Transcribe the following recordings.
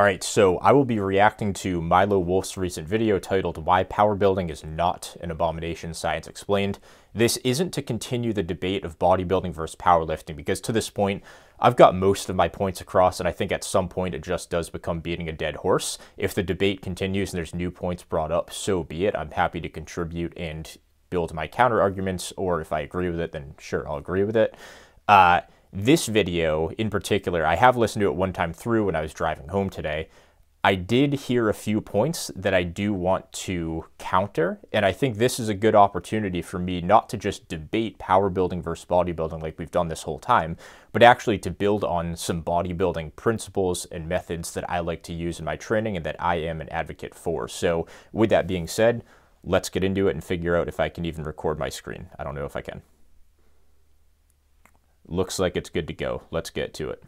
All right, so I will be reacting to Milo Wolf's recent video titled Why Power Building is Not an Abomination Science Explained. This isn't to continue the debate of bodybuilding versus powerlifting because to this point, I've got most of my points across, and I think at some point it just does become beating a dead horse. If the debate continues and there's new points brought up, so be it. I'm happy to contribute and build my counter arguments, or if I agree with it, then sure, I'll agree with it. Uh, this video in particular, I have listened to it one time through when I was driving home today. I did hear a few points that I do want to counter, and I think this is a good opportunity for me not to just debate power building versus bodybuilding like we've done this whole time, but actually to build on some bodybuilding principles and methods that I like to use in my training and that I am an advocate for. So, with that being said, let's get into it and figure out if I can even record my screen. I don't know if I can. Looks like it's good to go. Let's get to it.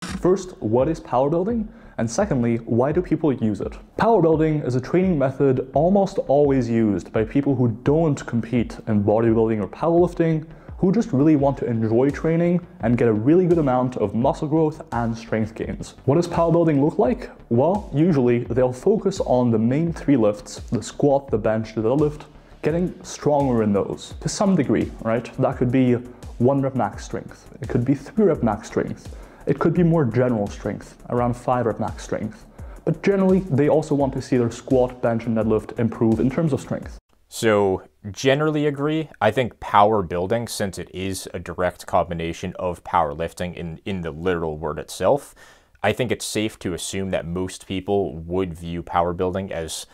First, what is power building? And secondly, why do people use it? Power building is a training method almost always used by people who don't compete in bodybuilding or powerlifting, who just really want to enjoy training and get a really good amount of muscle growth and strength gains. What does power building look like? Well, usually they'll focus on the main three lifts, the squat, the bench, the deadlift, getting stronger in those to some degree, right? That could be one rep max strength. It could be three rep max strength. It could be more general strength, around five rep max strength. But generally, they also want to see their squat, bench, and deadlift improve in terms of strength. So, generally agree. I think power building, since it is a direct combination of powerlifting in, in the literal word itself, I think it's safe to assume that most people would view power building as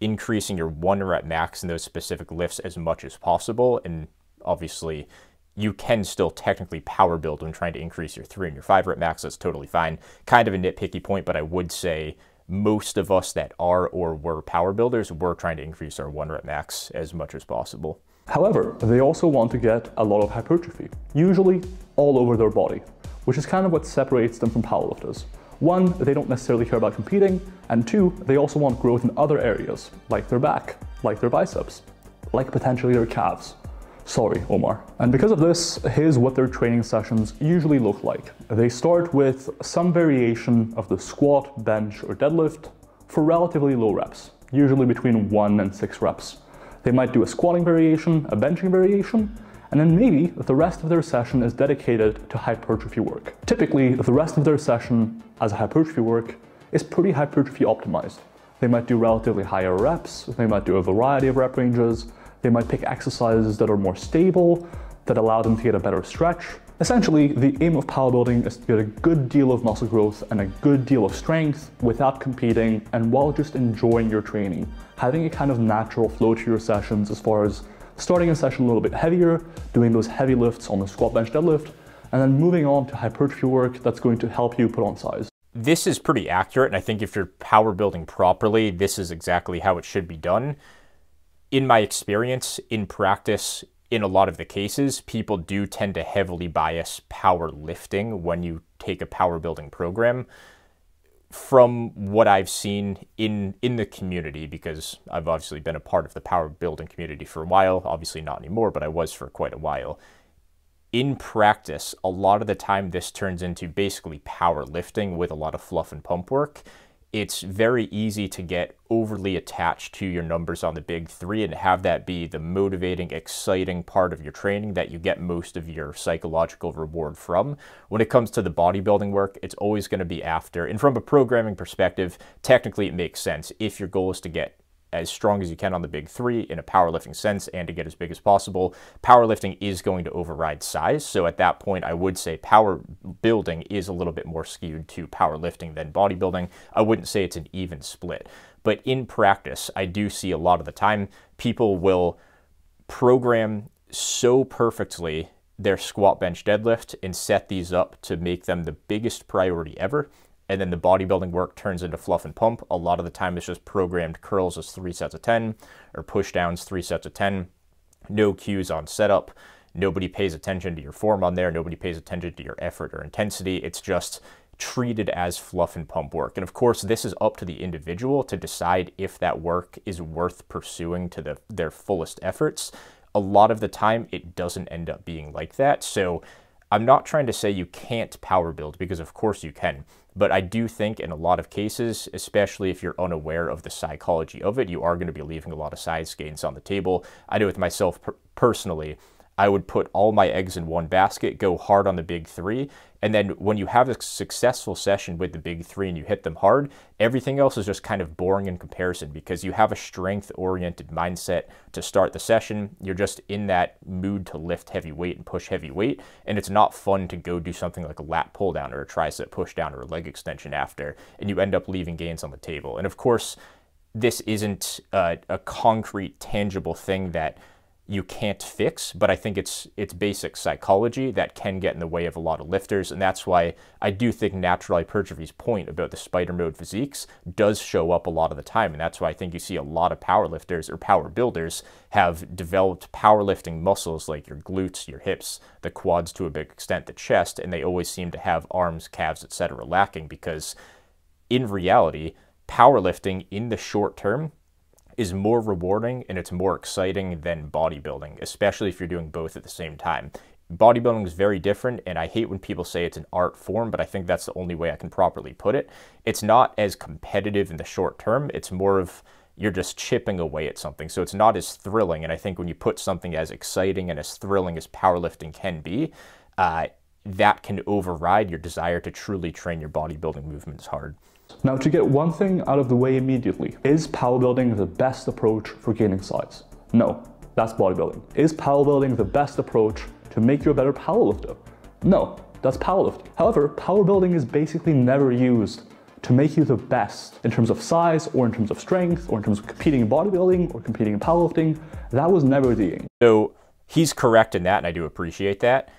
increasing your one rep max in those specific lifts as much as possible. And obviously, you can still technically power build when trying to increase your three and your five rep max. That's totally fine. Kind of a nitpicky point, but I would say most of us that are or were power builders were trying to increase our one rep max as much as possible. However, they also want to get a lot of hypertrophy, usually all over their body, which is kind of what separates them from powerlifters. One, they don't necessarily care about competing, and two, they also want growth in other areas, like their back, like their biceps, like potentially their calves. Sorry, Omar. And because of this, here's what their training sessions usually look like. They start with some variation of the squat, bench, or deadlift for relatively low reps, usually between 1 and 6 reps. They might do a squatting variation, a benching variation, and then maybe the rest of their session is dedicated to hypertrophy work. Typically, the rest of their session as a hypertrophy work is pretty hypertrophy optimized. They might do relatively higher reps, they might do a variety of rep ranges, they might pick exercises that are more stable, that allow them to get a better stretch. Essentially, the aim of power building is to get a good deal of muscle growth and a good deal of strength without competing and while just enjoying your training. Having a kind of natural flow to your sessions as far as starting a session a little bit heavier, doing those heavy lifts on the squat bench deadlift, and then moving on to hypertrophy work that's going to help you put on size. This is pretty accurate, and I think if you're power building properly, this is exactly how it should be done in my experience, in practice, in a lot of the cases, people do tend to heavily bias power lifting when you take a power building program. From what I've seen in in the community, because I've obviously been a part of the power building community for a while, obviously not anymore, but I was for quite a while. In practice, a lot of the time this turns into basically power lifting with a lot of fluff and pump work it's very easy to get overly attached to your numbers on the big three and have that be the motivating, exciting part of your training that you get most of your psychological reward from. When it comes to the bodybuilding work, it's always going to be after. And from a programming perspective, technically it makes sense if your goal is to get as strong as you can on the big three in a powerlifting sense and to get as big as possible. Powerlifting is going to override size. So at that point, I would say power building is a little bit more skewed to powerlifting than bodybuilding. I wouldn't say it's an even split. But in practice, I do see a lot of the time people will program so perfectly their squat bench deadlift and set these up to make them the biggest priority ever and then the bodybuilding work turns into fluff and pump. A lot of the time it's just programmed curls as three sets of 10 or push downs, three sets of 10. No cues on setup. Nobody pays attention to your form on there. Nobody pays attention to your effort or intensity. It's just treated as fluff and pump work. And of course, this is up to the individual to decide if that work is worth pursuing to the, their fullest efforts. A lot of the time, it doesn't end up being like that. So I'm not trying to say you can't power build because of course you can. But I do think in a lot of cases, especially if you're unaware of the psychology of it, you are going to be leaving a lot of size gains on the table. I know with myself per- personally, I would put all my eggs in one basket, go hard on the big three, and then when you have a successful session with the big three and you hit them hard, everything else is just kind of boring in comparison because you have a strength oriented mindset to start the session. You're just in that mood to lift heavy weight and push heavy weight, and it's not fun to go do something like a lat pull down or a tricep push down or a leg extension after, and you end up leaving gains on the table. And of course, this isn't a, a concrete, tangible thing that you can't fix, but I think it's it's basic psychology that can get in the way of a lot of lifters, and that's why I do think natural hypertrophy's point about the spider mode physiques does show up a lot of the time, and that's why I think you see a lot of power lifters or power builders have developed powerlifting muscles like your glutes, your hips, the quads to a big extent, the chest, and they always seem to have arms, calves, etc. lacking because in reality, powerlifting in the short term is more rewarding and it's more exciting than bodybuilding, especially if you're doing both at the same time. Bodybuilding is very different, and I hate when people say it's an art form, but I think that's the only way I can properly put it. It's not as competitive in the short term, it's more of you're just chipping away at something. So it's not as thrilling. And I think when you put something as exciting and as thrilling as powerlifting can be, uh, that can override your desire to truly train your bodybuilding movements hard. Now to get one thing out of the way immediately, is power building the best approach for gaining size? No, that's bodybuilding. Is power building the best approach to make you a better powerlifter? No, that's powerlifting. However, power building is basically never used to make you the best in terms of size or in terms of strength or in terms of competing in bodybuilding or competing in powerlifting. That was never the aim. So he's correct in that, and I do appreciate that.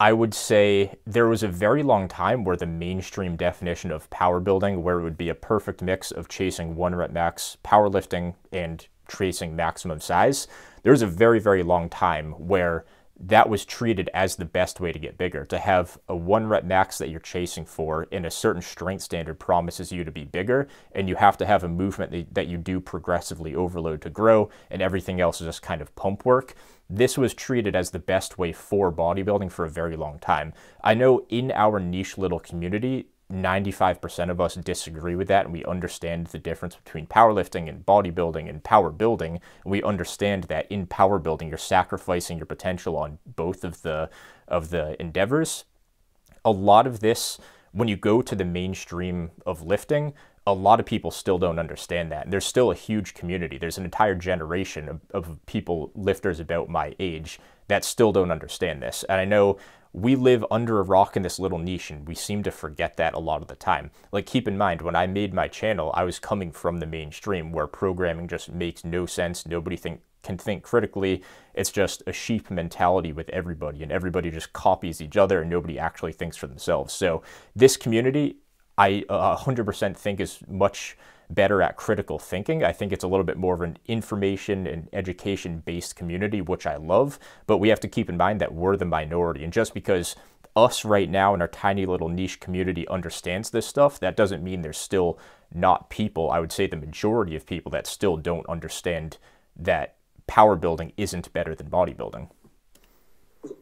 I would say there was a very long time where the mainstream definition of power building, where it would be a perfect mix of chasing one rep max powerlifting and chasing maximum size, there was a very, very long time where that was treated as the best way to get bigger. To have a one rep max that you're chasing for in a certain strength standard promises you to be bigger, and you have to have a movement that you do progressively overload to grow, and everything else is just kind of pump work this was treated as the best way for bodybuilding for a very long time. I know in our niche little community, 95% of us disagree with that and we understand the difference between powerlifting and bodybuilding and power building. We understand that in power building you're sacrificing your potential on both of the of the endeavors. A lot of this when you go to the mainstream of lifting, a lot of people still don't understand that. And there's still a huge community. There's an entire generation of, of people, lifters about my age, that still don't understand this. And I know we live under a rock in this little niche and we seem to forget that a lot of the time. Like, keep in mind, when I made my channel, I was coming from the mainstream where programming just makes no sense. Nobody think, can think critically. It's just a sheep mentality with everybody, and everybody just copies each other and nobody actually thinks for themselves. So, this community I 100% uh, think is much better at critical thinking. I think it's a little bit more of an information and education based community, which I love. But we have to keep in mind that we're the minority. And just because us right now in our tiny little niche community understands this stuff, that doesn't mean there's still not people. I would say the majority of people that still don't understand that power building isn't better than bodybuilding.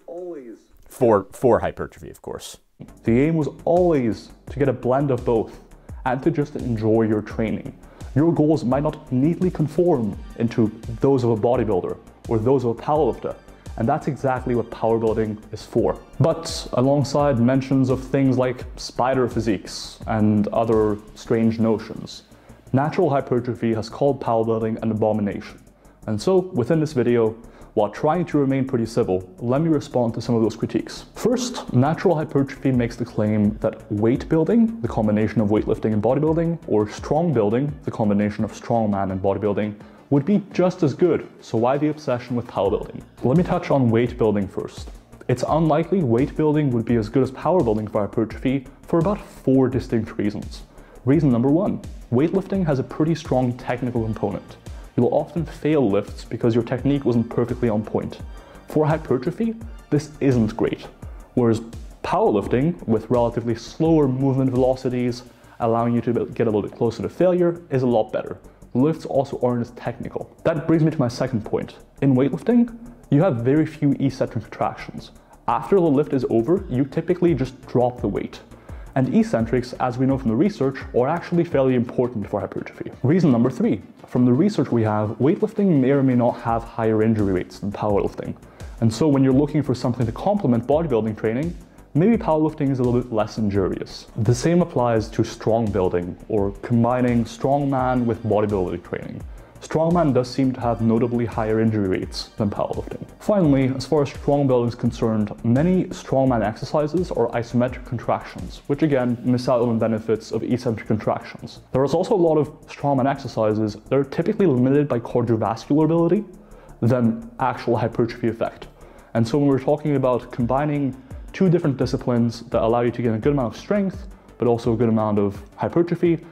Always for for hypertrophy, of course. The aim was always to get a blend of both and to just enjoy your training. Your goals might not neatly conform into those of a bodybuilder or those of a powerlifter, and that's exactly what power building is for. But alongside mentions of things like spider physiques and other strange notions, natural hypertrophy has called power building an abomination. And so, within this video, while trying to remain pretty civil, let me respond to some of those critiques. First, natural hypertrophy makes the claim that weight building, the combination of weightlifting and bodybuilding, or strong building, the combination of strongman and bodybuilding, would be just as good, so why the obsession with power building? Let me touch on weight building first. It's unlikely weight building would be as good as power building for hypertrophy for about four distinct reasons. Reason number one, weightlifting has a pretty strong technical component you will often fail lifts because your technique wasn't perfectly on point. For hypertrophy, this isn't great, whereas powerlifting, with relatively slower movement velocities, allowing you to get a little bit closer to failure, is a lot better. Lifts also aren't as technical. That brings me to my second point. In weightlifting, you have very few eccentric contractions. After the lift is over, you typically just drop the weight. And eccentrics, as we know from the research, are actually fairly important for hypertrophy. Reason number three, from the research we have, weightlifting may or may not have higher injury rates than powerlifting. And so when you're looking for something to complement bodybuilding training, maybe powerlifting is a little bit less injurious. The same applies to strong building or combining strongman with bodybuilding training. Strongman does seem to have notably higher injury rates than powerlifting. Finally, as far as strong building is concerned, many strongman exercises are isometric contractions, which again miss out on the benefits of eccentric contractions. There is also a lot of strongman exercises that are typically limited by cardiovascular ability than actual hypertrophy effect. And so when we're talking about combining two different disciplines that allow you to get a good amount of strength, but also a good amount of hypertrophy,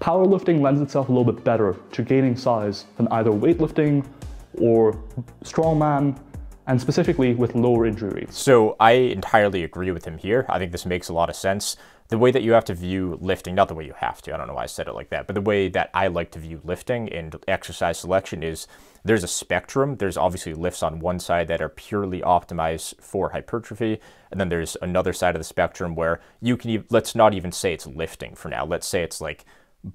powerlifting lends itself a little bit better to gaining size than either weightlifting or strongman, and specifically with lower injury rates. So I entirely agree with him here. I think this makes a lot of sense. The way that you have to view lifting, not the way you have to, I don't know why I said it like that, but the way that I like to view lifting and exercise selection is there's a spectrum. There's obviously lifts on one side that are purely optimized for hypertrophy, and then there's another side of the spectrum where you can, let's not even say it's lifting for now. Let's say it's like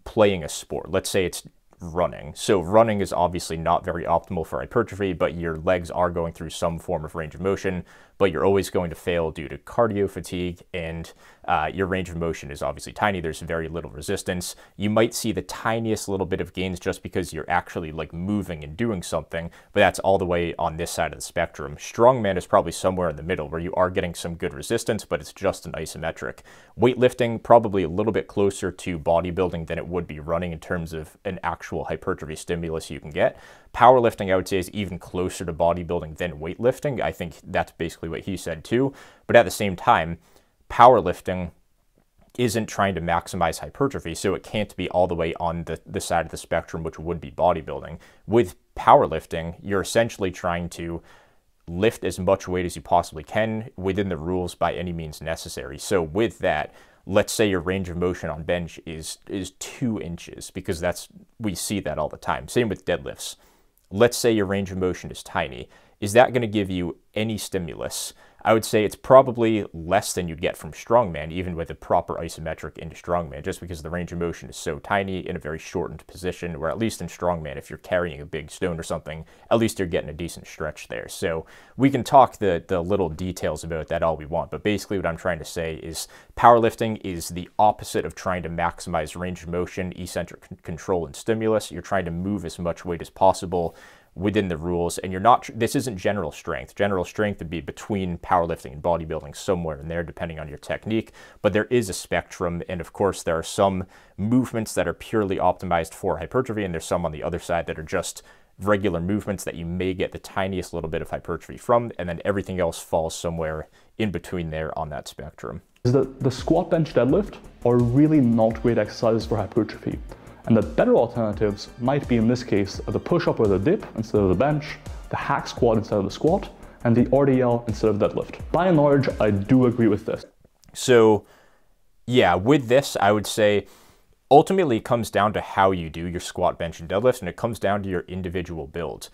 playing a sport. Let's say it's running. So running is obviously not very optimal for hypertrophy, but your legs are going through some form of range of motion but you're always going to fail due to cardio fatigue and uh, your range of motion is obviously tiny. There's very little resistance. You might see the tiniest little bit of gains just because you're actually like moving and doing something, but that's all the way on this side of the spectrum. Strongman is probably somewhere in the middle where you are getting some good resistance, but it's just an isometric. Weightlifting, probably a little bit closer to bodybuilding than it would be running in terms of an actual hypertrophy stimulus you can get. Powerlifting, I would say, is even closer to bodybuilding than weightlifting. I think that's basically what he said too. But at the same time, powerlifting isn't trying to maximize hypertrophy, so it can't be all the way on the, the side of the spectrum, which would be bodybuilding. With powerlifting, you're essentially trying to lift as much weight as you possibly can within the rules by any means necessary. So with that, let's say your range of motion on bench is is two inches because that's we see that all the time. Same with deadlifts let's say your range of motion is tiny, is that going to give you any stimulus? I would say it's probably less than you'd get from strongman, even with a proper isometric into strongman, just because the range of motion is so tiny in a very shortened position, where at least in strongman, if you're carrying a big stone or something, at least you're getting a decent stretch there. So we can talk the, the little details about that all we want, but basically what I'm trying to say is powerlifting is the opposite of trying to maximize range of motion, eccentric control, and stimulus. You're trying to move as much weight as possible within the rules and you're not this isn't general strength. General strength would be between powerlifting and bodybuilding somewhere in there depending on your technique but there is a spectrum and of course there are some movements that are purely optimized for hypertrophy and there's some on the other side that are just regular movements that you may get the tiniest little bit of hypertrophy from and then everything else falls somewhere in between there on that spectrum. Is that the squat bench deadlift are really not great exercises for hypertrophy and the better alternatives might be in this case the push-up or the dip instead of the bench, the hack squat instead of the squat, and the RDL instead of deadlift. By and large, I do agree with this. So yeah, with this, I would say ultimately it comes down to how you do your squat, bench, and deadlifts, and it comes down to your individual builds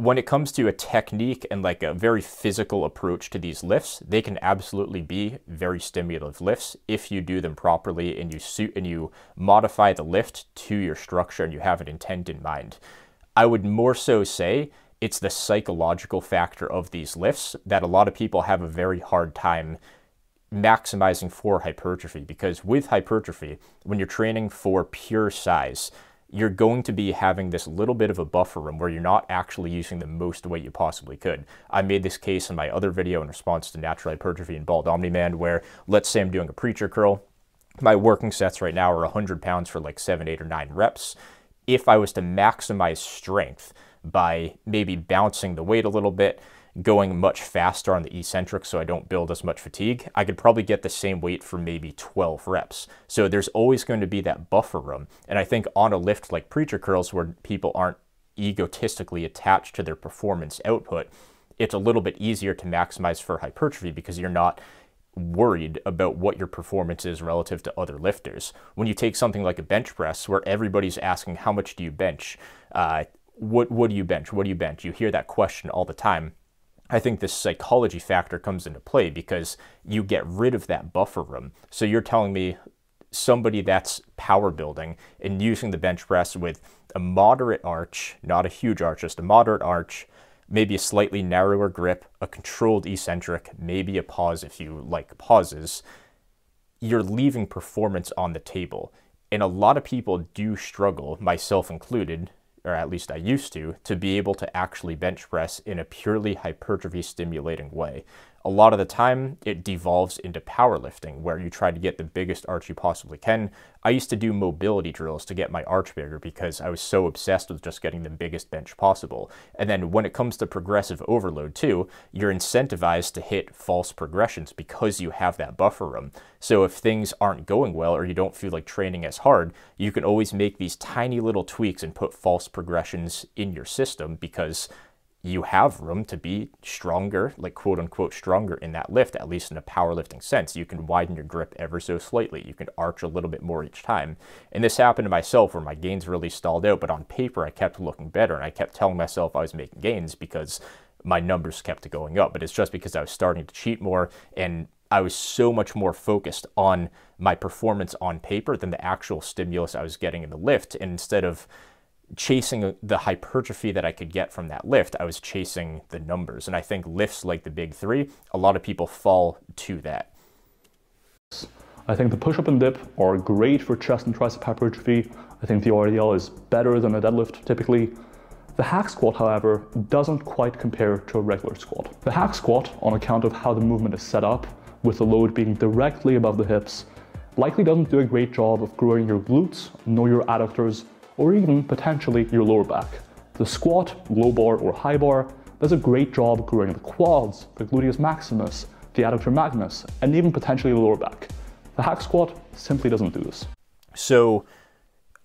when it comes to a technique and like a very physical approach to these lifts, they can absolutely be very stimulative lifts if you do them properly and you suit and you modify the lift to your structure and you have an intent in mind. I would more so say it's the psychological factor of these lifts that a lot of people have a very hard time maximizing for hypertrophy because with hypertrophy, when you're training for pure size, you're going to be having this little bit of a buffer room where you're not actually using the most weight you possibly could. I made this case in my other video in response to natural hypertrophy and bald omni-man where let's say I'm doing a preacher curl. My working sets right now are 100 pounds for like 7, 8, or 9 reps. If I was to maximize strength by maybe bouncing the weight a little bit, going much faster on the eccentric so I don't build as much fatigue, I could probably get the same weight for maybe 12 reps. So there's always going to be that buffer room. And I think on a lift like preacher curls where people aren't egotistically attached to their performance output, it's a little bit easier to maximize for hypertrophy because you're not worried about what your performance is relative to other lifters. When you take something like a bench press where everybody's asking how much do you bench, uh, what what do you bench, what do you bench? You hear that question all the time I think this psychology factor comes into play because you get rid of that buffer room. So you're telling me somebody that's power building and using the bench press with a moderate arch, not a huge arch, just a moderate arch, maybe a slightly narrower grip, a controlled eccentric, maybe a pause if you like pauses, you're leaving performance on the table. And a lot of people do struggle, myself included, or at least I used to, to be able to actually bench press in a purely hypertrophy stimulating way a lot of the time it devolves into powerlifting where you try to get the biggest arch you possibly can. I used to do mobility drills to get my arch bigger because I was so obsessed with just getting the biggest bench possible. And then when it comes to progressive overload too, you're incentivized to hit false progressions because you have that buffer room. So if things aren't going well or you don't feel like training as hard, you can always make these tiny little tweaks and put false progressions in your system because you have room to be stronger, like quote unquote stronger in that lift, at least in a powerlifting sense. You can widen your grip ever so slightly. You can arch a little bit more each time. And this happened to myself where my gains really stalled out, but on paper I kept looking better and I kept telling myself I was making gains because my numbers kept going up. But it's just because I was starting to cheat more and I was so much more focused on my performance on paper than the actual stimulus I was getting in the lift. And instead of chasing the hypertrophy that I could get from that lift, I was chasing the numbers. And I think lifts like the big three, a lot of people fall to that. I think the push up and dip are great for chest and tricep hypertrophy. I think the RDL is better than a deadlift typically. The hack squat, however, doesn't quite compare to a regular squat. The hack squat, on account of how the movement is set up, with the load being directly above the hips, likely doesn't do a great job of growing your glutes nor your adductors or even potentially your lower back. The squat, low bar, or high bar does a great job growing the quads, the gluteus maximus, the adductor magnus, and even potentially the lower back. The hack squat simply doesn't do this. So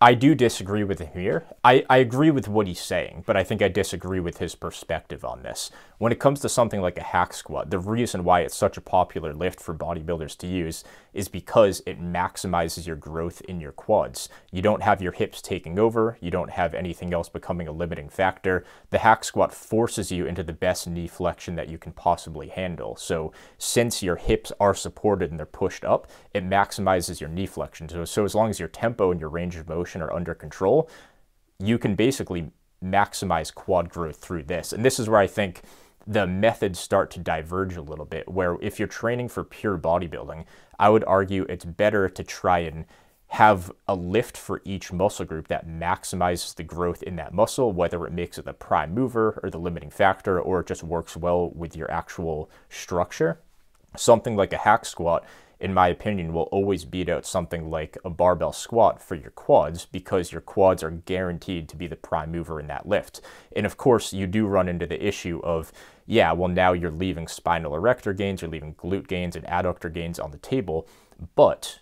I do disagree with him here. I, I agree with what he's saying, but I think I disagree with his perspective on this. When it comes to something like a hack squat, the reason why it's such a popular lift for bodybuilders to use is because it maximizes your growth in your quads. You don't have your hips taking over, you don't have anything else becoming a limiting factor. The hack squat forces you into the best knee flexion that you can possibly handle. So, since your hips are supported and they're pushed up, it maximizes your knee flexion. So, so as long as your tempo and your range of motion are under control, you can basically maximize quad growth through this. And this is where I think the methods start to diverge a little bit. Where if you're training for pure bodybuilding, I would argue it's better to try and have a lift for each muscle group that maximizes the growth in that muscle, whether it makes it the prime mover or the limiting factor, or it just works well with your actual structure. Something like a hack squat in my opinion, will always beat out something like a barbell squat for your quads because your quads are guaranteed to be the prime mover in that lift. And of course, you do run into the issue of, yeah, well, now you're leaving spinal erector gains, you're leaving glute gains and adductor gains on the table, but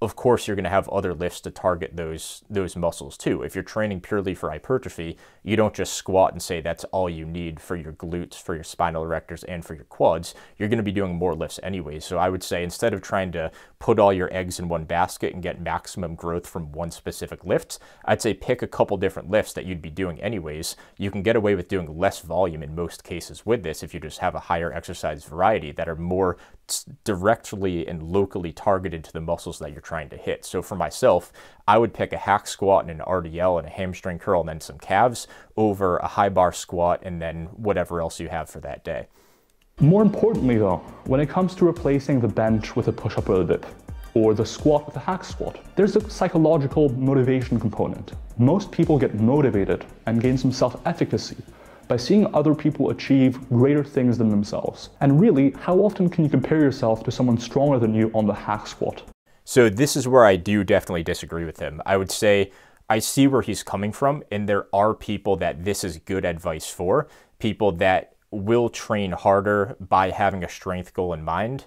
of course you're going to have other lifts to target those those muscles too. If you're training purely for hypertrophy, you don't just squat and say that's all you need for your glutes, for your spinal erectors and for your quads. You're going to be doing more lifts anyways. So I would say instead of trying to put all your eggs in one basket and get maximum growth from one specific lift, I'd say pick a couple different lifts that you'd be doing anyways. You can get away with doing less volume in most cases with this if you just have a higher exercise variety that are more directly and locally targeted to the muscles that you're trying to hit. So for myself, I would pick a hack squat and an RDL and a hamstring curl and then some calves over a high bar squat and then whatever else you have for that day. More importantly though, when it comes to replacing the bench with a push-up or a dip, or the squat with a hack squat, there's a psychological motivation component. Most people get motivated and gain some self-efficacy by seeing other people achieve greater things than themselves. And really, how often can you compare yourself to someone stronger than you on the hack squat? So this is where I do definitely disagree with him. I would say I see where he's coming from, and there are people that this is good advice for, people that will train harder by having a strength goal in mind.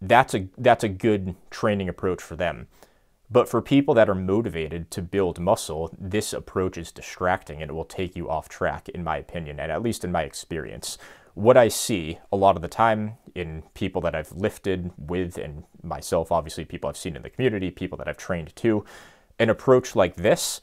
That's a that's a good training approach for them. But for people that are motivated to build muscle, this approach is distracting and it will take you off track, in my opinion, and at least in my experience. What I see a lot of the time in people that I've lifted with, and myself, obviously, people I've seen in the community, people that I've trained to, an approach like this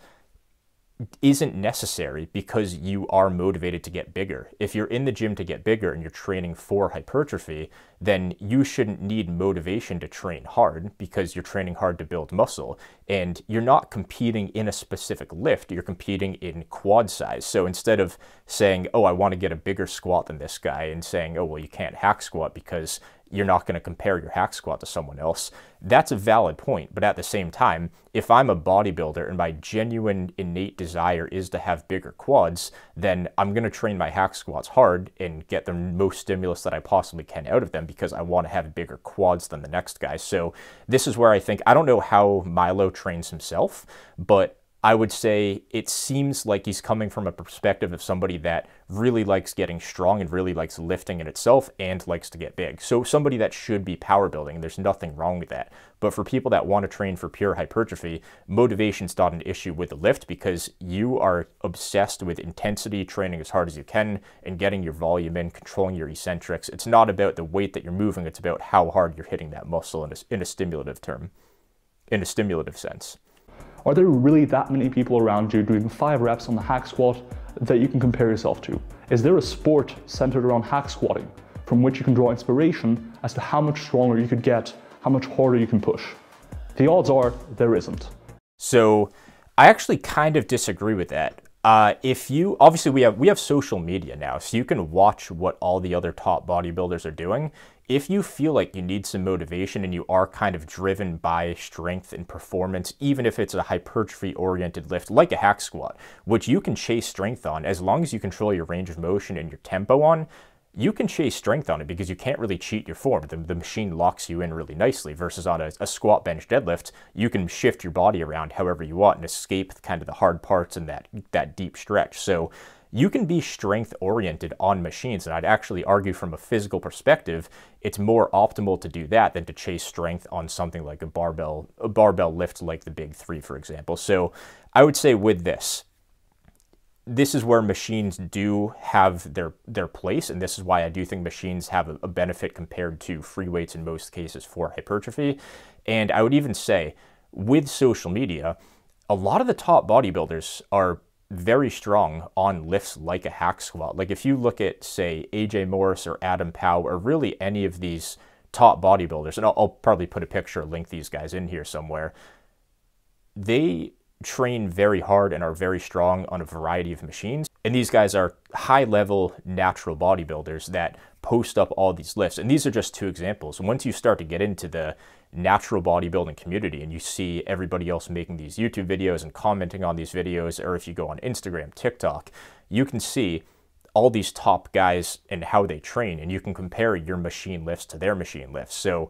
isn't necessary because you are motivated to get bigger. If you're in the gym to get bigger and you're training for hypertrophy, then you shouldn't need motivation to train hard because you're training hard to build muscle. And you're not competing in a specific lift, you're competing in quad size. So instead of saying, oh, I want to get a bigger squat than this guy, and saying, oh, well, you can't hack squat because you're not going to compare your hack squat to someone else. That's a valid point. But at the same time, if I'm a bodybuilder and my genuine innate desire is to have bigger quads, then I'm going to train my hack squats hard and get the most stimulus that I possibly can out of them because I want to have bigger quads than the next guy. So this is where I think, I don't know how Milo trains himself, but I would say it seems like he's coming from a perspective of somebody that really likes getting strong and really likes lifting in itself and likes to get big. So somebody that should be power building, there's nothing wrong with that. But for people that want to train for pure hypertrophy, motivation's not an issue with the lift because you are obsessed with intensity, training as hard as you can, and getting your volume in, controlling your eccentrics. It's not about the weight that you're moving, it's about how hard you're hitting that muscle in a, in a stimulative term, in a stimulative sense. Are there really that many people around you doing five reps on the hack squat that you can compare yourself to? Is there a sport centered around hack squatting from which you can draw inspiration as to how much stronger you could get, how much harder you can push? The odds are there isn't. So I actually kind of disagree with that. Uh, if you obviously we have we have social media now, so you can watch what all the other top bodybuilders are doing. If you feel like you need some motivation and you are kind of driven by strength and performance, even if it's a hypertrophy oriented lift like a hack squat, which you can chase strength on as long as you control your range of motion and your tempo on, you can chase strength on it because you can't really cheat your form. The, the machine locks you in really nicely versus on a, a, squat bench deadlift, you can shift your body around however you want and escape kind of the hard parts and that, that deep stretch. So you can be strength oriented on machines. And I'd actually argue from a physical perspective, it's more optimal to do that than to chase strength on something like a barbell, a barbell lift like the big three, for example. So I would say with this, this is where machines do have their their place, and this is why I do think machines have a, a benefit compared to free weights in most cases for hypertrophy. And I would even say with social media, a lot of the top bodybuilders are very strong on lifts like a hack squat. Like if you look at, say, AJ Morris or Adam Powell, or really any of these top bodybuilders, and I'll, I'll probably put a picture, link these guys in here somewhere, they train very hard and are very strong on a variety of machines. And these guys are high level natural bodybuilders that post up all these lifts. And these are just two examples. Once you start to get into the natural bodybuilding community and you see everybody else making these YouTube videos and commenting on these videos, or if you go on Instagram, TikTok, you can see all these top guys and how they train and you can compare your machine lifts to their machine lifts. So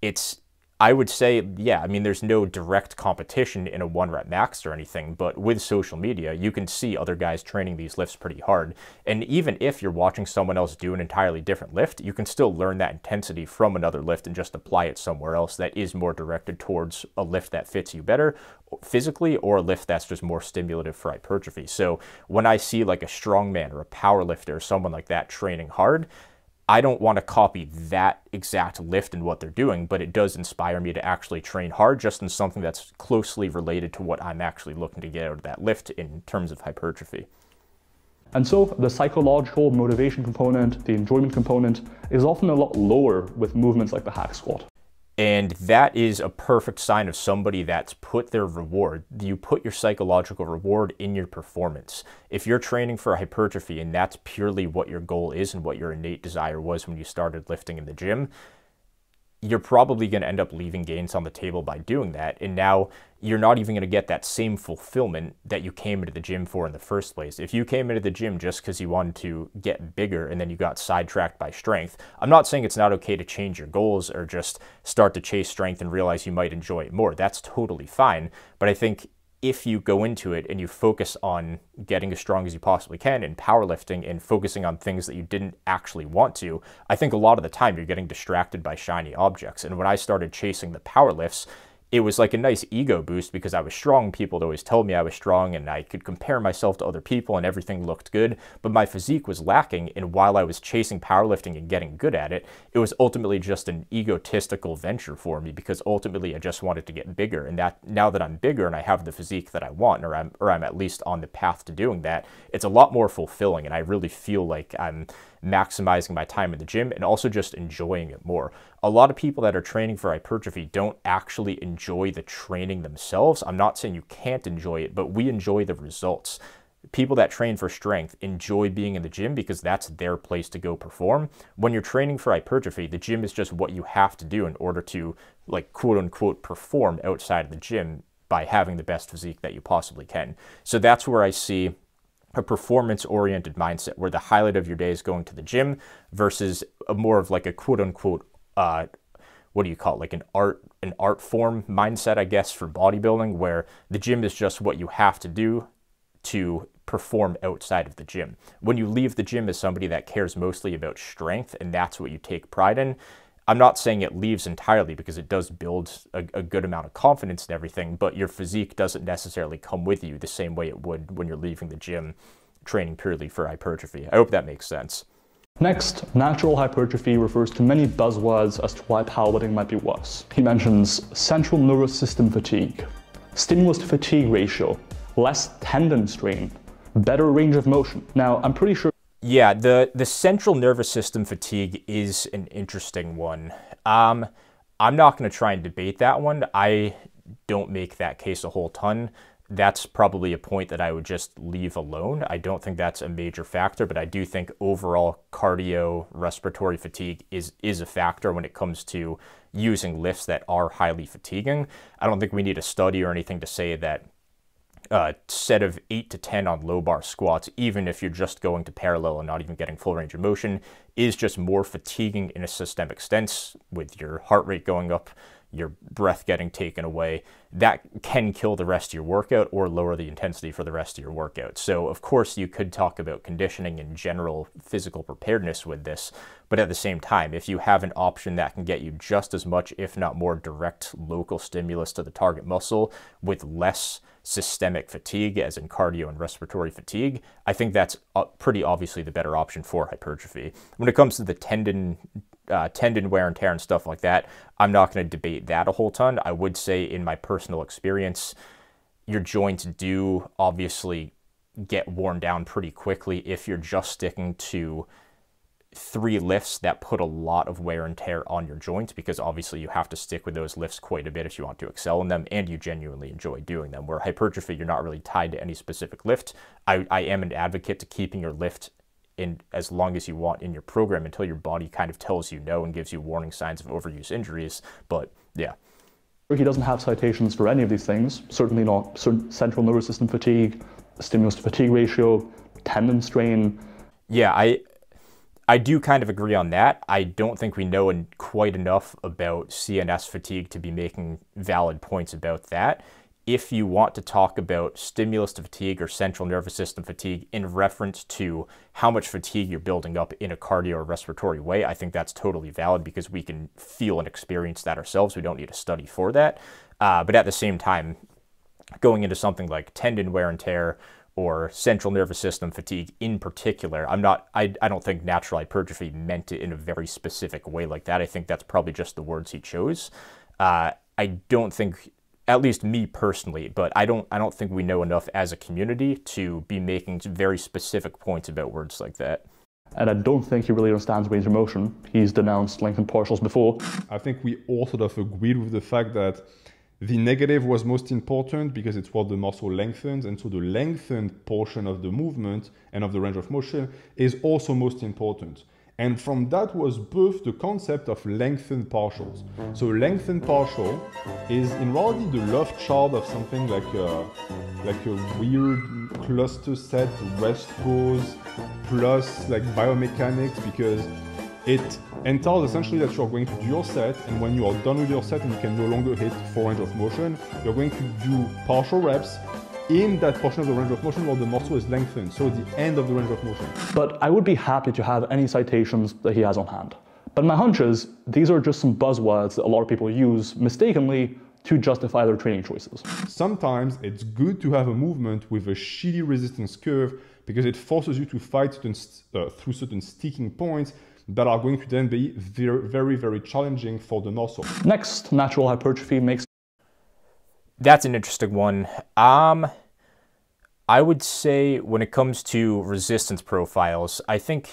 it's I would say, yeah, I mean, there's no direct competition in a one rep max or anything, but with social media, you can see other guys training these lifts pretty hard. And even if you're watching someone else do an entirely different lift, you can still learn that intensity from another lift and just apply it somewhere else that is more directed towards a lift that fits you better physically or a lift that's just more stimulative for hypertrophy. So when I see like a strongman or a powerlifter or someone like that training hard, I don't want to copy that exact lift and what they're doing, but it does inspire me to actually train hard just in something that's closely related to what I'm actually looking to get out of that lift in terms of hypertrophy. And so the psychological motivation component, the enjoyment component, is often a lot lower with movements like the hack squat. And that is a perfect sign of somebody that's put their reward. You put your psychological reward in your performance. If you're training for hypertrophy and that's purely what your goal is and what your innate desire was when you started lifting in the gym, you're probably going to end up leaving gains on the table by doing that. And now you're not even going to get that same fulfillment that you came into the gym for in the first place. If you came into the gym just because you wanted to get bigger and then you got sidetracked by strength, I'm not saying it's not okay to change your goals or just start to chase strength and realize you might enjoy it more. That's totally fine. But I think if you go into it and you focus on getting as strong as you possibly can in powerlifting and focusing on things that you didn't actually want to, I think a lot of the time you're getting distracted by shiny objects. And when I started chasing the power lifts, it was like a nice ego boost because I was strong. People would always tell me I was strong and I could compare myself to other people and everything looked good. But my physique was lacking. And while I was chasing powerlifting and getting good at it, it was ultimately just an egotistical venture for me because ultimately I just wanted to get bigger. And that now that I'm bigger and I have the physique that I want, or I'm, or I'm at least on the path to doing that, it's a lot more fulfilling. And I really feel like I'm maximizing my time in the gym and also just enjoying it more. A lot of people that are training for hypertrophy don't actually enjoy the training themselves. I'm not saying you can't enjoy it, but we enjoy the results. People that train for strength enjoy being in the gym because that's their place to go perform. When you're training for hypertrophy, the gym is just what you have to do in order to, like, quote unquote, perform outside of the gym by having the best physique that you possibly can. So that's where I see a performance oriented mindset where the highlight of your day is going to the gym versus a more of like a quote unquote uh, what do you call it? Like an art an art form mindset i guess for bodybuilding where the gym is just what you have to do to perform outside of the gym. When you leave the gym as somebody that cares mostly about strength and that's what you take pride in I'm not saying it leaves entirely because it does build a, a, good amount of confidence and everything, but your physique doesn't necessarily come with you the same way it would when you're leaving the gym training purely for hypertrophy. I hope that makes sense. Next, natural hypertrophy refers to many buzzwords as to why powerlifting might be worse. He mentions central nervous system fatigue, stimulus to fatigue ratio, less tendon strain, better range of motion. Now, I'm pretty sure yeah, the the central nervous system fatigue is an interesting one. Um, I'm not going to try and debate that one. I don't make that case a whole ton. That's probably a point that I would just leave alone. I don't think that's a major factor, but I do think overall cardio respiratory fatigue is is a factor when it comes to using lifts that are highly fatiguing. I don't think we need a study or anything to say that uh, set of 8 to 10 on low bar squats, even if you're just going to parallel and not even getting full range of motion, is just more fatiguing in a systemic sense with your heart rate going up, your breath getting taken away. That can kill the rest of your workout or lower the intensity for the rest of your workout. So, of course, you could talk about conditioning and general physical preparedness with this, but at the same time, if you have an option that can get you just as much, if not more, direct local stimulus to the target muscle with less systemic fatigue, as in cardio and respiratory fatigue, I think that's uh, pretty obviously the better option for hypertrophy. When it comes to the tendon uh, tendon wear and tear and stuff like that, I'm not going to debate that a whole ton. I would say, in my personal experience, your joints do obviously get worn down pretty quickly if you're just sticking to three lifts that put a lot of wear and tear on your joints because obviously you have to stick with those lifts quite a bit if you want to excel in them and you genuinely enjoy doing them. Where hypertrophy, you're not really tied to any specific lift. I, I am an advocate to keeping your lift in as long as you want in your program until your body kind of tells you no and gives you warning signs of overuse injuries. But yeah. He doesn't have citations for any of these things, certainly not central nervous system fatigue, stimulus to fatigue ratio, tendon strain. Yeah, I I do kind of agree on that. I don't think we know quite enough about CNS fatigue to be making valid points about that. If you want to talk about stimulus to fatigue or central nervous system fatigue in reference to how much fatigue you're building up in a cardio or respiratory way, I think that's totally valid because we can feel and experience that ourselves. We don't need a study for that. Uh, but at the same time, going into something like tendon wear and tear or central nervous system fatigue in particular. I'm not, I, I don't think natural hypertrophy meant it in a very specific way like that. I think that's probably just the words he chose. Uh, I don't think, at least me personally, but I don't, I don't think we know enough as a community to be making very specific points about words like that. And I don't think he really understands range of motion. He's denounced lengthened partials before. I think we all sort of agreed with the fact that the negative was most important because it's what the muscle lengthens, and so the lengthened portion of the movement and of the range of motion is also most important. And from that was birthed the concept of lengthened partials. So lengthened partial is in reality the love child of something like a, like a weird cluster set rest pause plus like biomechanics because it entails essentially that you're going to do your set, and when you are done with your set and you can no longer hit full range of motion, you're going to do partial reps in that portion of the range of motion where the muscle is lengthened, so the end of the range of motion. But I would be happy to have any citations that he has on hand. But my hunch is these are just some buzzwords that a lot of people use mistakenly to justify their training choices. Sometimes it's good to have a movement with a shitty resistance curve because it forces you to fight certain, uh, through certain sticking points that are going to then be very, very, very challenging for the muscle. Next, natural hypertrophy makes. That's an interesting one. Um, I would say when it comes to resistance profiles, I think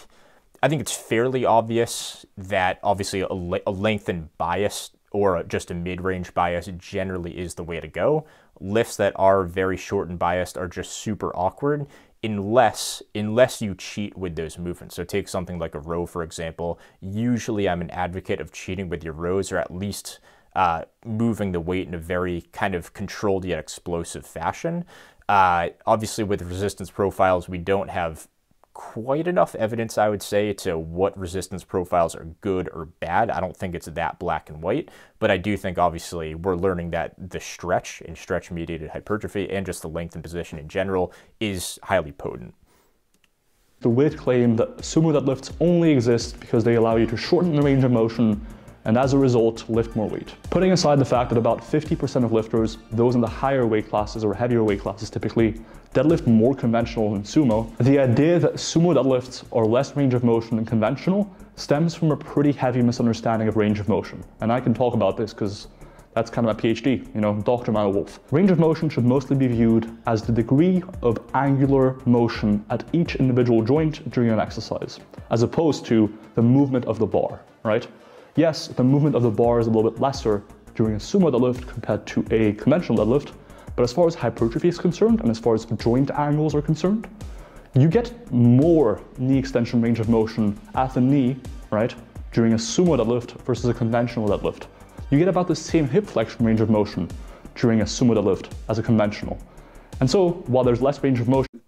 I think it's fairly obvious that obviously a, a lengthened bias or just a mid-range bias generally is the way to go. Lifts that are very short and biased are just super awkward unless unless you cheat with those movements. So take something like a row, for example. Usually I'm an advocate of cheating with your rows or at least uh, moving the weight in a very kind of controlled yet explosive fashion. Uh, obviously, with resistance profiles, we don't have quite enough evidence, I would say, to what resistance profiles are good or bad. I don't think it's that black and white, but I do think obviously we're learning that the stretch and stretch mediated hypertrophy and just the length and position in general is highly potent. The weight claim that sumo deadlifts only exist because they allow you to shorten the range of motion and as a result, lift more weight. Putting aside the fact that about 50% of lifters, those in the higher weight classes or heavier weight classes typically, deadlift more conventional than sumo, the idea that sumo deadlifts are less range of motion than conventional stems from a pretty heavy misunderstanding of range of motion. And I can talk about this because that's kind of my PhD, you know, Dr. Milo Wolf. Range of motion should mostly be viewed as the degree of angular motion at each individual joint during an exercise, as opposed to the movement of the bar, right? Yes, the movement of the bar is a little bit lesser during a sumo deadlift compared to a conventional deadlift, but as far as hypertrophy is concerned and as far as joint angles are concerned, you get more knee extension range of motion at the knee, right, during a sumo deadlift versus a conventional deadlift. You get about the same hip flexion range of motion during a sumo deadlift as a conventional. And so, while there's less range of motion,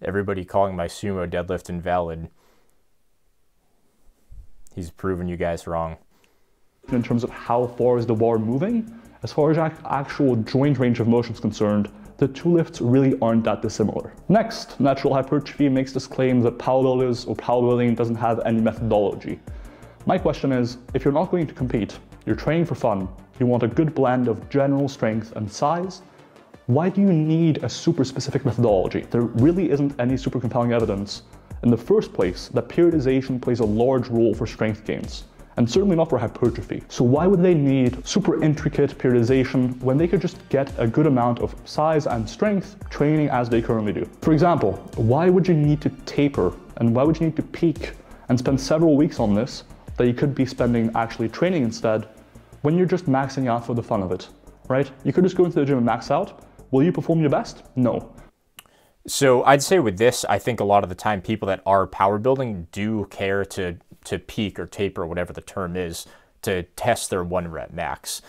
everybody calling my sumo deadlift invalid he's proven you guys wrong. In terms of how far is the bar moving, as far as actual joint range of motion is concerned, the two lifts really aren't that dissimilar. Next, natural hypertrophy makes this claim that power builders or power building doesn't have any methodology. My question is, if you're not going to compete, you're training for fun, you want a good blend of general strength and size, why do you need a super specific methodology? There really isn't any super compelling evidence in the first place that periodization plays a large role for strength gains and certainly not for hypertrophy. So why would they need super intricate periodization when they could just get a good amount of size and strength training as they currently do? For example, why would you need to taper and why would you need to peak and spend several weeks on this that you could be spending actually training instead when you're just maxing out for the fun of it, right? You could just go into the gym and max out. Will you perform your best? No. So I'd say with this, I think a lot of the time people that are power building do care to to peak or taper, whatever the term is, to test their one rep max.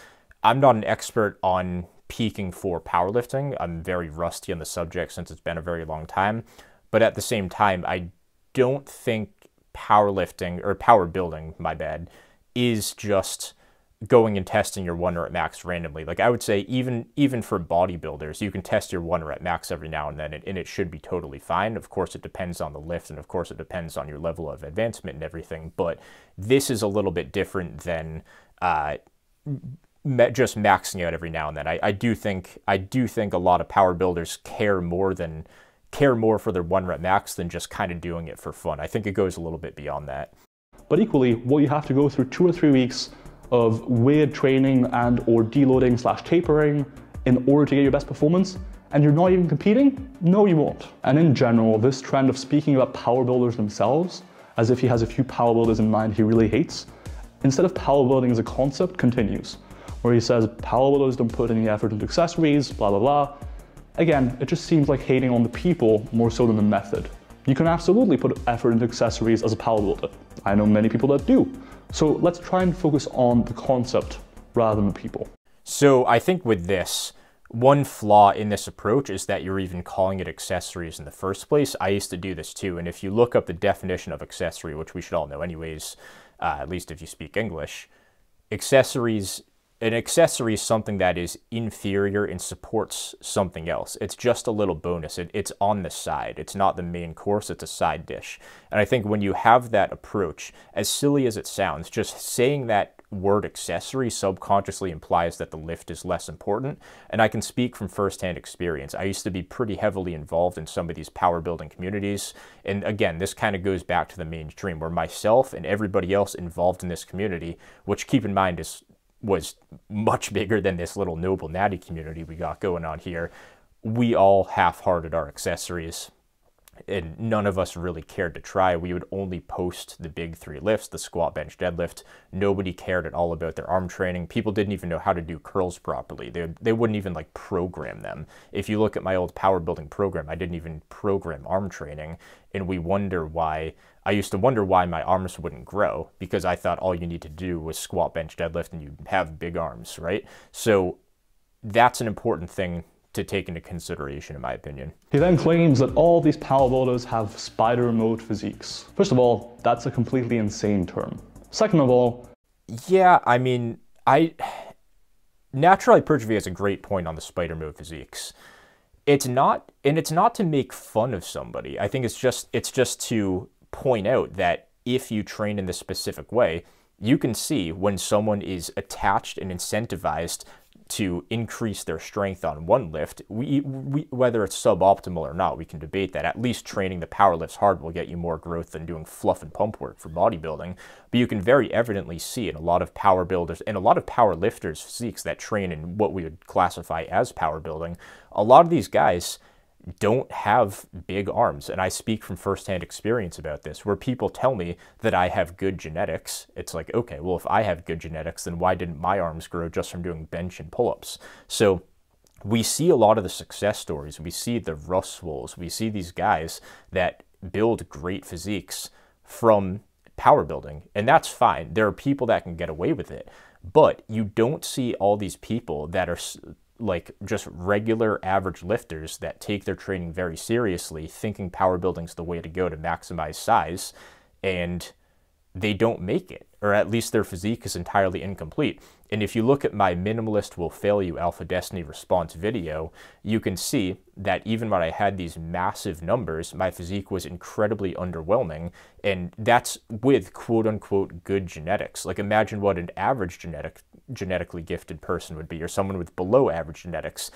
I'm not an expert on peaking for powerlifting. I'm very rusty on the subject since it's been a very long time. But at the same time, I don't think powerlifting or power building, my bad, is just going and testing your one rep max randomly. Like I would say, even even for bodybuilders, you can test your one rep max every now and then, and, and, it should be totally fine. Of course, it depends on the lift, and of course, it depends on your level of advancement and everything. But this is a little bit different than uh, just maxing out every now and then. I, I do think I do think a lot of power builders care more than care more for their one rep max than just kind of doing it for fun. I think it goes a little bit beyond that. But equally, what you have to go through two or three weeks of weird training and or deloading slash tapering in order to get your best performance and you're not even competing? No, you won't. And in general, this trend of speaking about power builders themselves as if he has a few power builders in mind he really hates, instead of power building as a concept, continues, where he says power builders don't put any effort into accessories, blah, blah, blah. Again, it just seems like hating on the people more so than the method. You can absolutely put effort into accessories as a power builder. I know many people that do. So let's try and focus on the concept rather than the people. So I think with this, one flaw in this approach is that you're even calling it accessories in the first place. I used to do this too, and if you look up the definition of accessory, which we should all know anyways, uh, at least if you speak English, accessories an accessory is something that is inferior and supports something else. It's just a little bonus. It, it's on the side. It's not the main course, it's a side dish. And I think when you have that approach, as silly as it sounds, just saying that word accessory subconsciously implies that the lift is less important. And I can speak from firsthand experience. I used to be pretty heavily involved in some of these power building communities. And again, this kind of goes back to the mainstream where myself and everybody else involved in this community, which keep in mind is was much bigger than this little noble natty community we got going on here. We all half-hearted our accessories and none of us really cared to try. We would only post the big three lifts, the squat, bench, deadlift. Nobody cared at all about their arm training. People didn't even know how to do curls properly. They, they wouldn't even like program them. If you look at my old power building program, I didn't even program arm training. And we wonder why, I used to wonder why my arms wouldn't grow because I thought all you need to do was squat, bench, deadlift, and you have big arms, right? So that's an important thing to take into consideration, in my opinion. He then claims that all these power builders have spider mode physiques. First of all, that's a completely insane term. Second of all, yeah, I mean, I natural hypertrophy has a great point on the spider mode physiques. It's not, and it's not to make fun of somebody. I think it's just it's just to point out that if you train in this specific way, you can see when someone is attached and incentivized to increase their strength on one lift, we, we, whether it's suboptimal or not, we can debate that. At least training the power lifts hard will get you more growth than doing fluff and pump work for bodybuilding. But you can very evidently see in a lot of power builders and a lot of power lifters physiques that train in what we would classify as power building, a lot of these guys don't have big arms. And I speak from firsthand experience about this, where people tell me that I have good genetics. It's like, okay, well, if I have good genetics, then why didn't my arms grow just from doing bench and pull ups? So we see a lot of the success stories. We see the Russ Swolls. We see these guys that build great physiques from power building, and that's fine. There are people that can get away with it, but you don't see all these people that are like just regular average lifters that take their training very seriously, thinking power building's the way to go to maximize size, and they don't make it, or at least their physique is entirely incomplete. And if you look at my minimalist will fail you alpha destiny response video, you can see that even when I had these massive numbers, my physique was incredibly underwhelming. And that's with quote unquote good genetics. Like imagine what an average genetic genetically gifted person would be, or someone with below average genetics.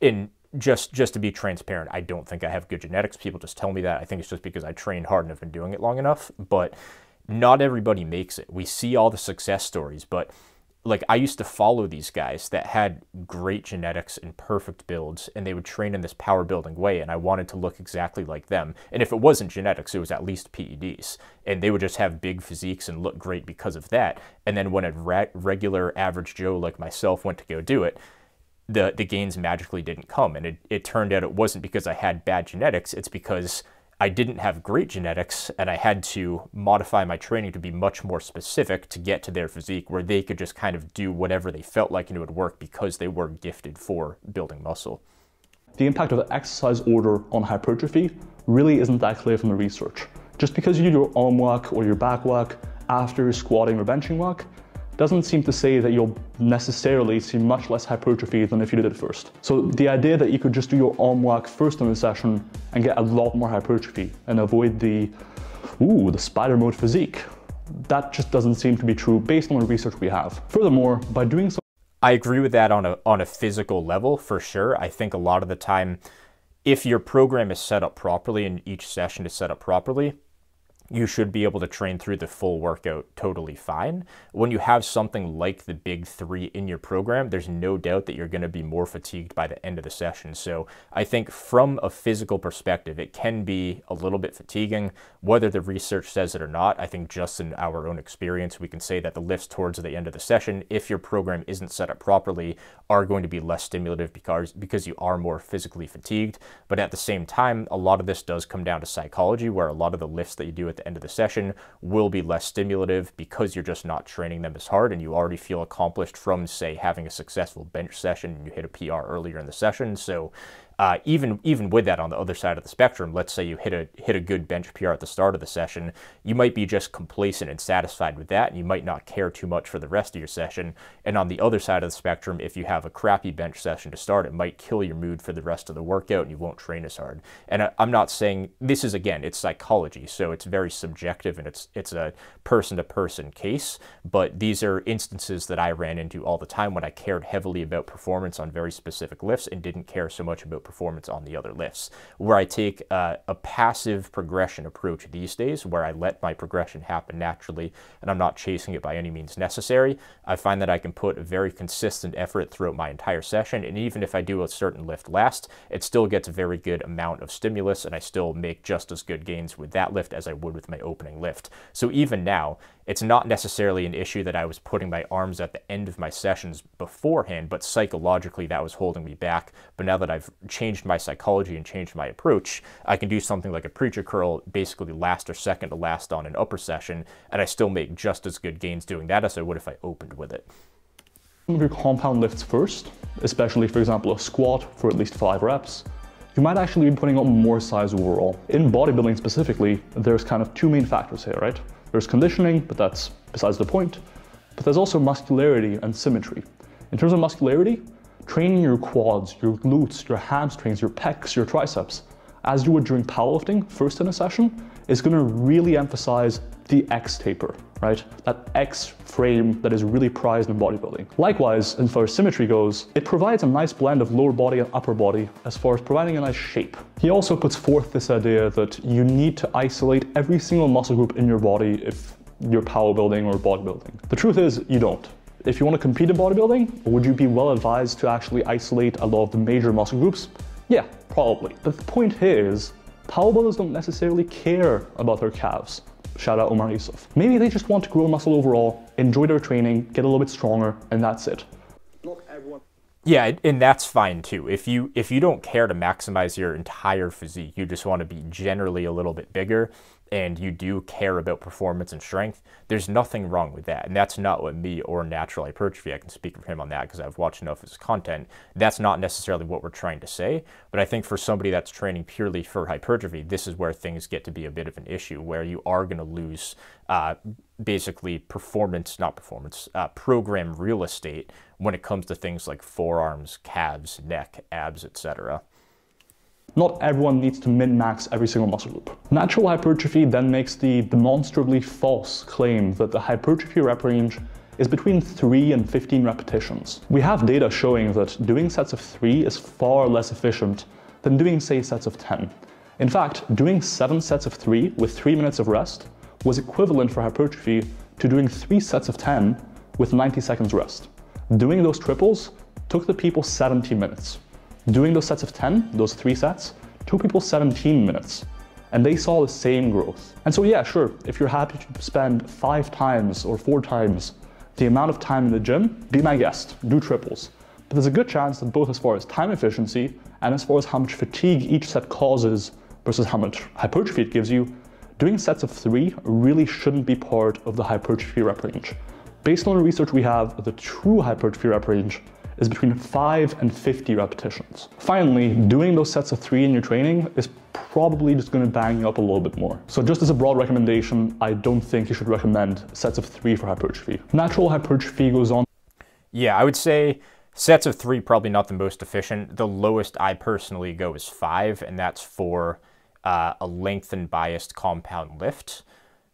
In just just to be transparent, I don't think I have good genetics. People just tell me that. I think it's just because I trained hard and have been doing it long enough. But not everybody makes it. We see all the success stories, but like I used to follow these guys that had great genetics and perfect builds, and they would train in this power building way, and I wanted to look exactly like them. And if it wasn't genetics, it was at least PEDs, and they would just have big physiques and look great because of that. And then when a re- regular average Joe like myself went to go do it, the the gains magically didn't come, and it, it turned out it wasn't because I had bad genetics; it's because I didn't have great genetics and I had to modify my training to be much more specific to get to their physique where they could just kind of do whatever they felt like and it would work because they were gifted for building muscle. The impact of the exercise order on hypertrophy really isn't that clear from the research. Just because you do your arm work or your back work after squatting or benching work doesn't seem to say that you'll necessarily see much less hypertrophy than if you did it first. So the idea that you could just do your arm work first in the session and get a lot more hypertrophy and avoid the, ooh, the spider mode physique, that just doesn't seem to be true based on the research we have. Furthermore, by doing so I agree with that on a on a physical level for sure. I think a lot of the time if your program is set up properly and each session is set up properly, you should be able to train through the full workout totally fine. When you have something like the big three in your program, there's no doubt that you're going to be more fatigued by the end of the session. So I think from a physical perspective, it can be a little bit fatiguing. Whether the research says it or not, I think just in our own experience, we can say that the lifts towards the end of the session, if your program isn't set up properly, are going to be less stimulative because, because you are more physically fatigued. But at the same time, a lot of this does come down to psychology, where a lot of the lifts that you do at the end of the session will be less stimulative because you're just not training them as hard and you already feel accomplished from, say, having a successful bench session and you hit a PR earlier in the session. So uh, even even with that on the other side of the spectrum, let's say you hit a hit a good bench PR at the start of the session, you might be just complacent and satisfied with that, and you might not care too much for the rest of your session. And on the other side of the spectrum, if you have a crappy bench session to start, it might kill your mood for the rest of the workout, and you won't train as hard. And I, I'm not saying this is again, it's psychology, so it's very subjective and it's it's a person to person case. But these are instances that I ran into all the time when I cared heavily about performance on very specific lifts and didn't care so much about performance on the other lifts. Where I take uh, a passive progression approach these days, where I let my progression happen naturally and I'm not chasing it by any means necessary, I find that I can put a very consistent effort throughout my entire session. And even if I do a certain lift last, it still gets a very good amount of stimulus and I still make just as good gains with that lift as I would with my opening lift. So even now, it's not necessarily an issue that I was putting my arms at the end of my sessions beforehand, but psychologically that was holding me back. But now that I've changed my psychology and changed my approach, I can do something like a preacher curl, basically last or second to last on an upper session, and I still make just as good gains doing that as I would if I opened with it. Your compound lifts first, especially for example a squat for at least five reps, you might actually be putting on more size overall. In bodybuilding specifically, there's kind of two main factors here, right? There's conditioning, but that's besides the point. But there's also muscularity and symmetry. In terms of muscularity, training your quads, your glutes, your hamstrings, your pecs, your triceps, as you would during powerlifting first in a session, is going to really emphasize the X taper, right? That X frame that is really prized in bodybuilding. Likewise, as far as symmetry goes, it provides a nice blend of lower body and upper body as far as providing a nice shape. He also puts forth this idea that you need to isolate every single muscle group in your body if you're power building or bodybuilding. The truth is, you don't. If you want to compete in bodybuilding, would you be well advised to actually isolate a lot of the major muscle groups? Yeah, probably. But the point here is, power builders don't necessarily care about their calves. Shout out Omar Isuf. Maybe they just want to grow muscle overall, enjoy their training, get a little bit stronger, and that's it. Yeah, and that's fine too. If you if you don't care to maximize your entire physique, you just want to be generally a little bit bigger, and you do care about performance and strength, there's nothing wrong with that. And that's not what me or Natural Hypertrophy, I can speak for him on that because I've watched enough of his content. That's not necessarily what we're trying to say. But I think for somebody that's training purely for hypertrophy, this is where things get to be a bit of an issue where you are going to lose uh, basically performance, not performance, uh, program real estate when it comes to things like forearms, calves, neck, abs, etc. Not everyone needs to min-max every single muscle group. Natural hypertrophy then makes the demonstrably false claim that the hypertrophy rep range is between 3 and 15 repetitions. We have data showing that doing sets of 3 is far less efficient than doing, say, sets of 10. In fact, doing 7 sets of 3 with 3 minutes of rest was equivalent for hypertrophy to doing 3 sets of 10 with 90 seconds rest. Doing those triples took the people 70 minutes. Doing those sets of 10, those three sets, took people 17 minutes and they saw the same growth. And so yeah, sure, if you're happy to spend five times or four times the amount of time in the gym, be my guest, do triples. But there's a good chance that both as far as time efficiency and as far as how much fatigue each set causes versus how much hypertrophy it gives you, doing sets of three really shouldn't be part of the hypertrophy rep range. Based on the research we have, the true hypertrophy rep range is between 5 and 50 repetitions. Finally, doing those sets of 3 in your training is probably just going to bang you up a little bit more. So just as a broad recommendation, I don't think you should recommend sets of 3 for hypertrophy. Natural hypertrophy goes on. Yeah, I would say sets of 3 probably not the most efficient. The lowest I personally go is 5 and that's for uh, a lengthened biased compound lift.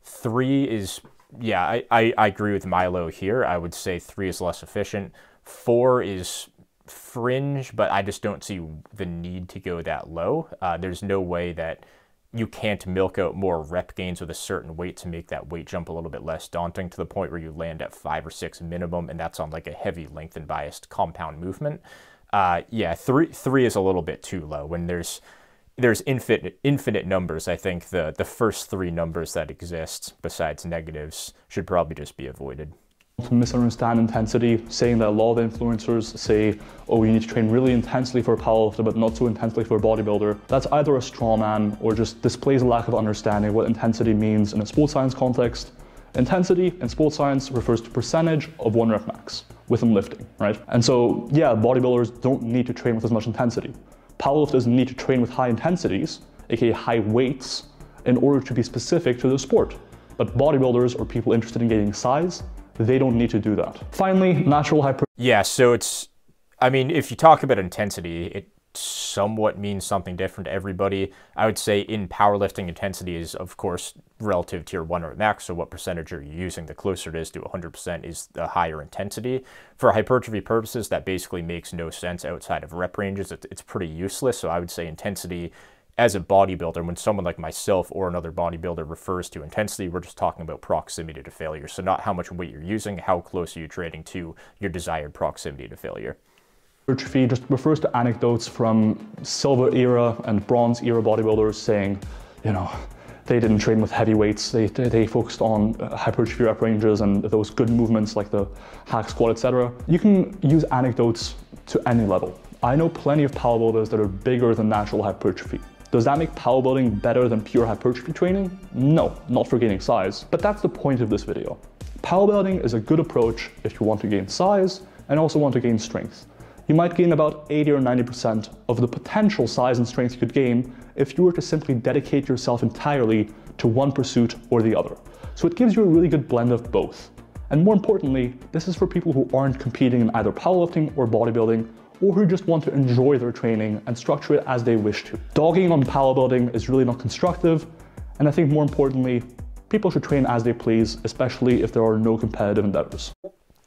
3 is yeah, I, I, I agree with Milo here. I would say 3 is less efficient. Four is fringe, but I just don't see the need to go that low. Uh, there's no way that you can't milk out more rep gains with a certain weight to make that weight jump a little bit less daunting to the point where you land at five or six minimum, and that's on like a heavy lengthened biased compound movement. Uh, yeah, three three is a little bit too low. When there's there's infinite infinite numbers, I think the the first three numbers that exist besides negatives should probably just be avoided misunderstand intensity, saying that a lot of influencers say, oh, you need to train really intensely for a powerlifter, but not so intensely for a bodybuilder. That's either a straw man or just displays a lack of understanding what intensity means in a sports science context. Intensity in sports science refers to percentage of one rep max within lifting, right? And so, yeah, bodybuilders don't need to train with as much intensity. Powerlifters need to train with high intensities, aka high weights, in order to be specific to the sport. But bodybuilders or people interested in gaining size, they don't need to do that. Finally, natural hypertrophy. Yeah, so it's, I mean, if you talk about intensity, it somewhat means something different to everybody. I would say in powerlifting, intensity is, of course, relative to your one rep max. So what percentage are you using? The closer it is to 100% is the higher intensity. For hypertrophy purposes, that basically makes no sense outside of rep ranges. It's pretty useless. So I would say intensity as a bodybuilder, when someone like myself or another bodybuilder refers to intensity, we're just talking about proximity to failure. So not how much weight you're using, how close are you training to your desired proximity to failure. Hypertrophy just refers to anecdotes from silver era and bronze era bodybuilders saying, you know, they didn't train with heavy weights. They, they focused on uh, hypertrophy rep ranges and those good movements like the hack squat, etc. You can use anecdotes to any level. I know plenty of power builders that are bigger than natural hypertrophy. Does that make power building better than pure hypertrophy training? No, not for gaining size, but that's the point of this video. Power building is a good approach if you want to gain size and also want to gain strength. You might gain about 80 or 90% of the potential size and strength you could gain if you were to simply dedicate yourself entirely to one pursuit or the other. So it gives you a really good blend of both. And more importantly, this is for people who aren't competing in either powerlifting or bodybuilding or who just want to enjoy their training and structure it as they wish to. Dogging on power building is really not constructive, and I think more importantly, people should train as they please, especially if there are no competitive endeavors.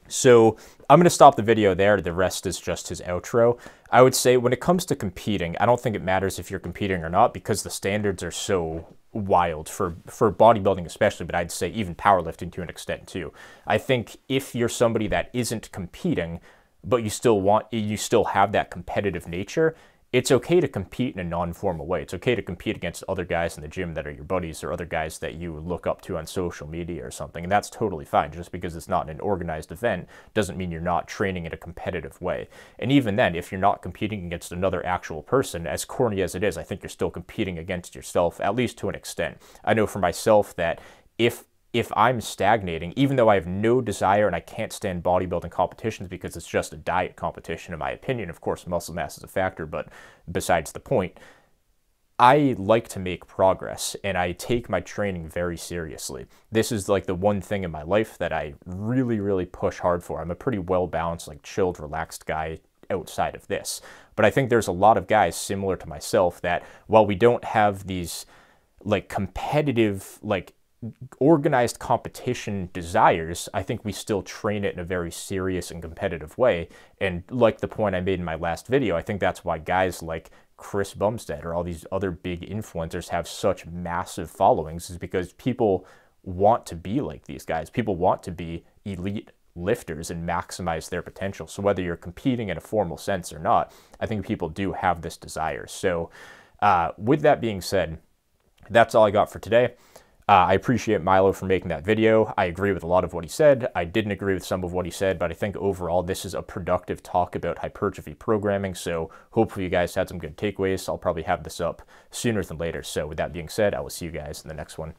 So I'm going to stop the video there. The rest is just his outro. I would say when it comes to competing, I don't think it matters if you're competing or not because the standards are so wild for, for bodybuilding especially, but I'd say even powerlifting to an extent too. I think if you're somebody that isn't competing, but you still want you still have that competitive nature it's okay to compete in a non-formal way. It's okay to compete against other guys in the gym that are your buddies or other guys that you look up to on social media or something and that's totally fine. Just because it's not an organized event doesn't mean you're not training in a competitive way. And even then if you're not competing against another actual person as corny as it is i think you're still competing against yourself at least to an extent. I know for myself that if if I'm stagnating, even though I have no desire and I can't stand bodybuilding competitions because it's just a diet competition, in my opinion, of course, muscle mass is a factor, but besides the point, I like to make progress and I take my training very seriously. This is like the one thing in my life that I really, really push hard for. I'm a pretty well balanced, like chilled, relaxed guy outside of this. But I think there's a lot of guys similar to myself that while we don't have these like competitive, like organized competition desires, I think we still train it in a very serious and competitive way. And like the point I made in my last video, I think that's why guys like Chris Bumstead or all these other big influencers have such massive followings, is because people want to be like these guys. People want to be elite lifters and maximize their potential. So whether you're competing in a formal sense or not, I think people do have this desire. So uh, with that being said, that's all I got for today. Uh, I appreciate Milo for making that video. I agree with a lot of what he said. I didn't agree with some of what he said, but I think overall this is a productive talk about hypertrophy programming. So hopefully you guys had some good takeaways. I'll probably have this up sooner than later. So with that being said, I will see you guys in the next one.